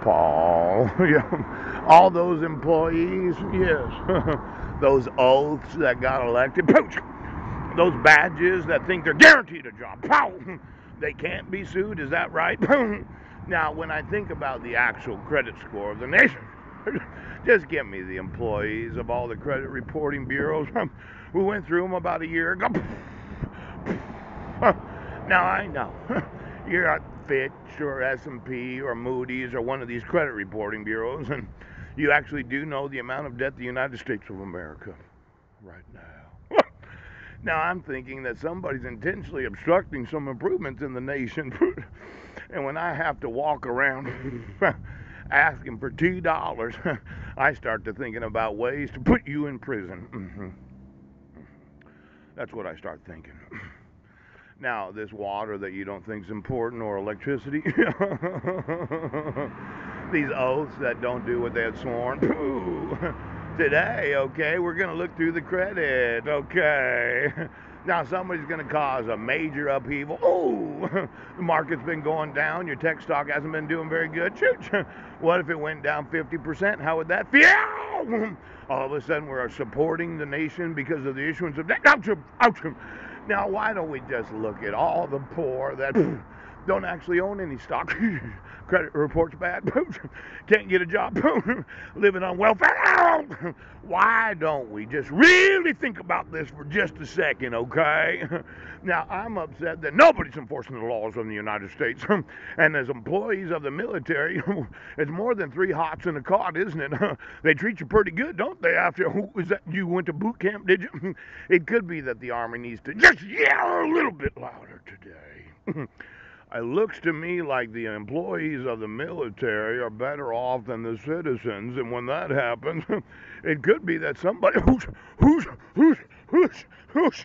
Paul. yeah. All those employees, yes. those oaths that got elected, pooch. Those badges that think they're guaranteed a job, pow. They can't be sued, is that right? now, when I think about the actual credit score of the nation, just give me the employees of all the credit reporting bureaus. We went through them about a year ago. Now I know you're Fitch or S&P or Moody's or one of these credit reporting bureaus, and you actually do know the amount of debt the United States of America right now. now I'm thinking that somebody's intentionally obstructing some improvements in the nation, and when I have to walk around asking for two dollars, I start to thinking about ways to put you in prison. That's what I start thinking. Now, this water that you don't think is important or electricity, these oaths that don't do what they had sworn. Today, okay, we're going to look through the credit, okay. Now, somebody's going to cause a major upheaval. Oh, the market's been going down. Your tech stock hasn't been doing very good. What if it went down 50%? How would that feel? All of a sudden, we're supporting the nation because of the issuance of debt. Now, why don't we just look at all the poor that don't actually own any stock? Credit reports bad. Can't get a job. Living on welfare. Why don't we just really think about this for just a second, okay? Now, I'm upset that nobody's enforcing the laws of the United States. and as employees of the military, it's more than three hots in a cot, isn't it? they treat you pretty good, don't they? After is that you went to boot camp, did you? it could be that the Army needs to just yell a little bit louder today. It looks to me like the employees of the military are better off than the citizens, and when that happens, it could be that somebody who's who's who's who's who's